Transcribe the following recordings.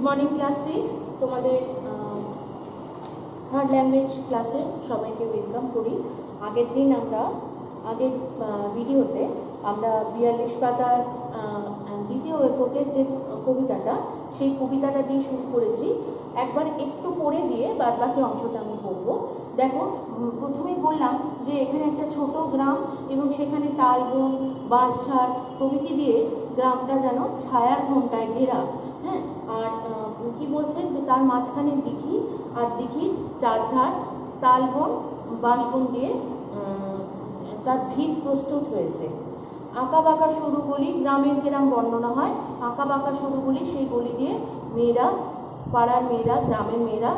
Good morning class six তোমাদের third language ক্লাসে সবাইকে ওয়েলকাম করি। আগের দিন আমরা, আগের ভিডিওতে আমরা বিয়াল্লিশ পাতার দ্বিতীয় এককের যে কবিতাটা, সেই কবিতাটা দিয়ে শুরু করেছি। একবার একটু পড়ে দিয়ে বাদ বাকি অংশটা আমি পড়ব দেখো প্রথমেই বললাম যে এখানে একটা ছোট গ্রাম এবং সেখানে তালবন বাঁশঝাড় প্রভৃতি দিয়ে গ্রামটা যেন ছায়ার ঘন্টায় ঘেরা। আর কি বলছে যে তার মাঝখানে দিঘি আর দিঘির চারধার তালবন বাঁশবন দিয়ে তার ভিত প্রস্তুত হয়েছে। আঁকা বাঁকা সরু গলি গ্রামের যেরকম বর্ণনা হয়, আঁকা বাঁকা সরু গলি সেই গলি দিয়ে মেয়েরা, পাড়ার মেয়েরা, গ্রামের মেয়েরা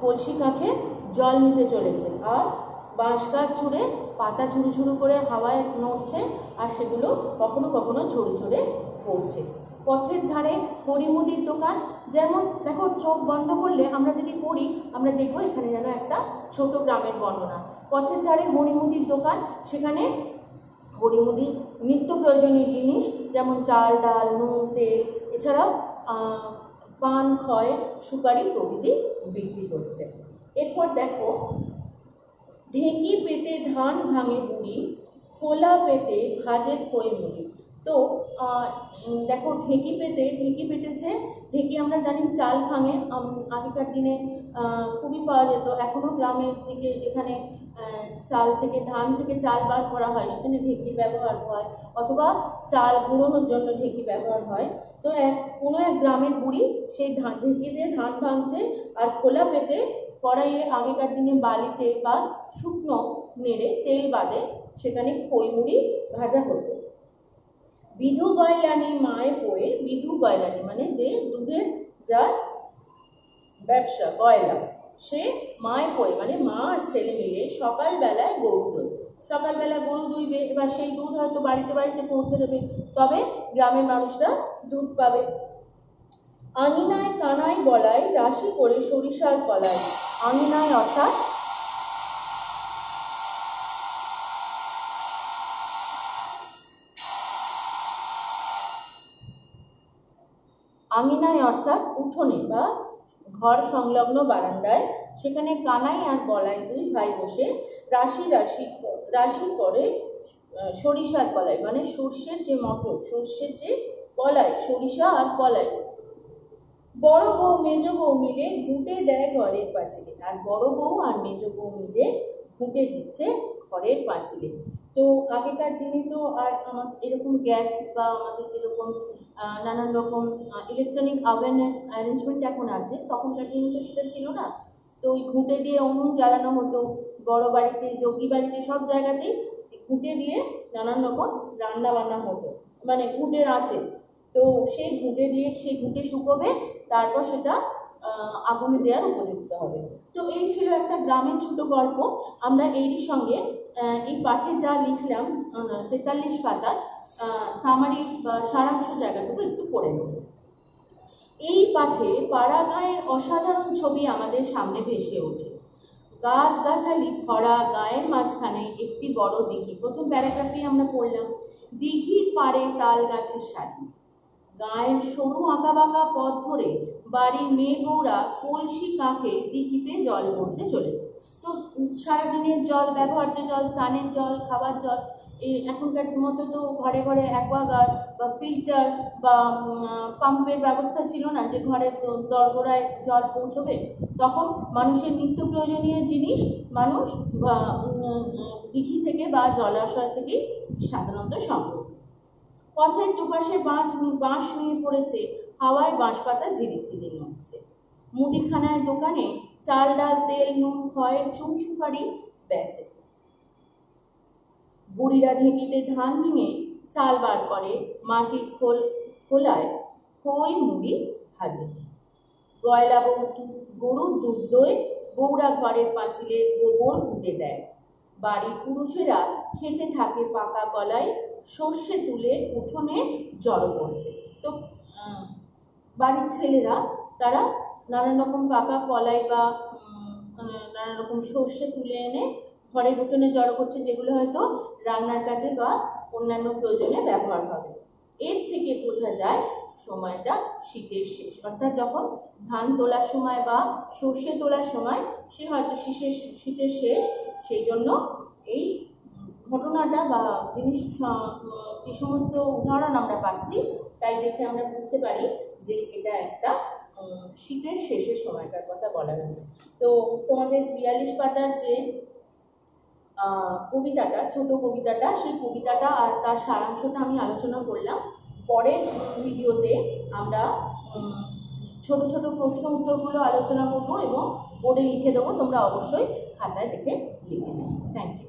কলসি কাঁখে জল নিতে চলেছে আর বাঁশ গাছ ছুঁড়ে, পাতা ঝুরু ঝুরু করে হাওয়ায় নড়ছে আর সেগুলো কখনো কখনো ঝরে ঝরে পড়ছে। পথের ধারে হরিমুদির দোকান। যেমন, দেখো, চোখ বন্ধ করলে আমরা যদি পড়ি, আমরা দেখব এখানে যেন একটা ছোট গ্রামের বর্ণনা। পথের ধারে হরিমুদির দোকান, সেখানে হরিমুদির নিত্য প্রয়োজনীয় জিনিস, যেমন চাল, ডাল, নুন, তেল, এছাড়াও পান ক্ষয় সুপারি প্রভৃতি বিক্রি করছে এরপর দেখো, ঢেঁকি পেতে ধান ভাঙে বুড়ি, খোলা পেতে ভাজে খই মুড়ি। তো দেখো ঢেঁকি পেতে, ঢেঁকি পেটেছে, ঢেঁকি আমরা জানি চাল ভাঙে আগেকার দিনে খুবই পাওয়া যেত। এখনও গ্রামের দিকে যেখানে চাল থেকে, ধান থেকে চাল বার করা হয়, সেখানে ঢেঁকির ব্যবহার হয়, অথবা চাল গুঁড়োনোর জন্য ঢেঁকি ব্যবহার হয়। তো এক, কোনো এক গ্রামের বুড়ি সেই ধান, ঢেঁকি দিয়ে ধান ভাঙছে আর খোলা পেতে কড়াইয়ে আগেকার দিনে বালিতে বা শুকনো নেড়ে তেল বাদে সেখানে খই মুড়ি ভাজা হতো। বিধু গয়লানি মায়ে পোয়ে বিধু গয়লানি মানে যে দুধের যার ব্যবসা গয়লা সে মায় পোয়ে মানে মা আর ছেলে মিলে সকালবেলায় গরু দই সকালবেলা গরু দুইবে, এবার সেই দুধ হয়তো বাড়িতে বাড়িতে পৌঁছে দেবে, তবে গ্রামের মানুষরা দুধ পাবে। আঙিনায় কানায় বলায় রাশি করে সরিষার কলায়। আঙিনায় অর্থাৎ আঙিনায় অর্থাৎ উঠোনে বা ঘর সংলগ্ন বারান্দায়, সেখানে কানাই আর বলাই দুই ভাই বসে রাশি রাশি রাশি করে সরিষার কলাই মানে সর্ষের যে মটর, সর্ষের যে কলাই, সরিষা আর কলাই। বড় বউ মেজ বউ মিলে ঘুঁটে দেয় ঘরের পাঁচিলে, আর বড় বউ আর মেজ বউ মিলে ঘুঁটে দিচ্ছে ঘরের পাঁচিলে। তো আগেকার দিনে তো আর আমার এরকম গ্যাস বা আমাদের যেরকম নানান রকম ইলেকট্রনিক ওভেনের অ্যারেঞ্জমেন্ট এখন আছে, তখনকার দিনে তো সেটা ছিল না। তো ওই ঘুঁটে দিয়ে উনুন জ্বালানো হতো, বড় বাড়িতে, যোগী বাড়িতে সব জায়গাতেই ঘুঁটে দিয়ে নানান রকম রান্না বান্না হতো মানে ঘুঁটের আছে। তো সেই ঘুঁটে দিয়ে সেই ঘুঁটে শুকোবে, তারপর সেটা আগুনে দেওয়ার উপযুক্ত হবে। তো এই ছিল একটা গ্রামের ছোট গল্প। আমরা এরই সঙ্গে এই পাঠে যা লিখলাম তেতাল্লিশ পাতার সামারি বা সারাংশ জায়গাটুকু একটু পড়ে নেব। এই পাঠে পাড়া গাঁয়ের অসাধারণ ছবি আমাদের সামনে ভেসে ওঠে। গাছগাছালি ভরা গায়ের মাঝখানে একটি বড় দিঘি। প্রথম প্যারাগ্রাফে আমরা পড়লাম, দিঘির পাড়ে তাল গাছের সারি গায়ের সরু আঁকা বাঁকা পথ ধরে বাড়ির মেয়ে বউরা কলসি কাঁখে দিঘিতে জল ভরতে চলেছে। তো সারাদিনের জল, ব্যবহার্য জল চানের জল, খাবার জল, এই এখনকার মতো তো ঘরে ঘরে অ্যাকোয়াগার্ড বা ফিল্টার বা পাম্পের ব্যবস্থা ছিল না যে ঘরের দরগোড়ায় জল পৌঁছবে। তখন মানুষের নিত্য প্রয়োজনীয় জিনিস মানুষ দিঘি থেকে বা জলাশয় থেকেই সাধারণত সংগ্রহ পথের দুপাশে বাঁশ বাঁশ নুয়ে পড়েছে। হাওয়ায় বাঁশ পাতা ঝিরিঝিরি নড়ছে। মুদিখানায় দোকানে চাল, ডাল, তেল, নুন, খয়ের চুন সুপারি বেচে। বুড়িরা ঢেঁকিতে ধান ভেঙে চাল বার করে। মাটির খোল, খোলায় খই, মুড়ি, ভাজে। গয়লা গরুর দুধ দই বউরা ঘরের পাঁচিলে গোবর উঠে দেয়। বাড়ির পুরুষেরা খেতে থাকে পাকা কলাই সর্ষে তুলে উঠোনে জড়ো করছে। তো বাড়ির ছেলেরা তারা নানান রকম পাকা কলাই বা উম, আহ, নানান রকম সর্ষে তুলে এনে ঘরের উঠোনে জড়ো করছে যেগুলো হয়তো রান্নার কাজে বা অন্যান্য প্রয়োজনে ব্যবহার হবে। এর থেকে বোঝা যায় সময়টা শীতের শেষ। অর্থাৎ যখন ধান তোলার সময় বা সর্ষে তোলার সময় সে হয়তো শীতের শীতের শেষ, সেই জন্য এই ঘটনাটা বা জিনিস যে সমস্ত উদাহরণ আমরা পাচ্ছি, তাই দেখে আমরা বুঝতে পারি যে এটা একটা শীতের শেষের সময়টার কথা বলা হয়েছে। তো তোমাদের বিয়াল্লিশ পাতার যে কবিতাটা, ছোট কবিতাটা, সেই কবিতাটা আর তার সারাংশটা আমি আলোচনা করলাম। পরের ভিডিওতে আমরা ছোট ছোট প্রশ্ন উত্তরগুলো আলোচনা করব এবং বোর্ডে লিখে দেবো, তোমরা অবশ্যই খাতায় দেখে লিখে থ্যাংক ইউ